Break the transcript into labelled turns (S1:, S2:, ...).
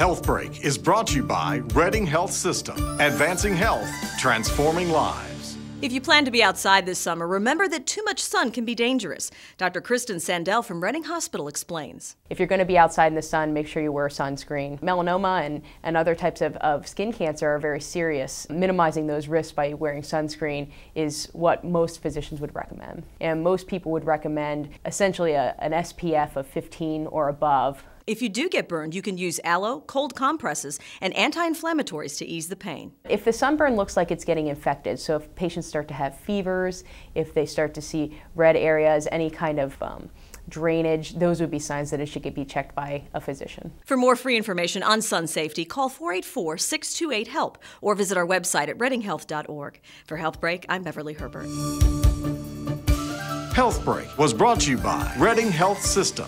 S1: Health Break is brought to you by Reading Health System, advancing health, transforming lives.
S2: If you plan to be outside this summer, remember that too much sun can be dangerous. Dr. Kristen Sandell from Reading Hospital explains.
S3: If you're going to be outside in the sun, make sure you wear sunscreen. Melanoma and, and other types of, of skin cancer are very serious. Minimizing those risks by wearing sunscreen is what most physicians would recommend. And most people would recommend essentially a, an SPF of 15 or above
S2: if you do get burned, you can use aloe, cold compresses, and anti inflammatories to ease the pain.
S3: If the sunburn looks like it's getting infected, so if patients start to have fevers, if they start to see red areas, any kind of um, drainage, those would be signs that it should be checked by a physician.
S2: For more free information on sun safety, call 484 628 HELP or visit our website at readinghealth.org. For Health Break, I'm Beverly Herbert.
S1: Health Break was brought to you by Reading Health System